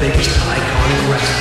biggest iconic wrestler.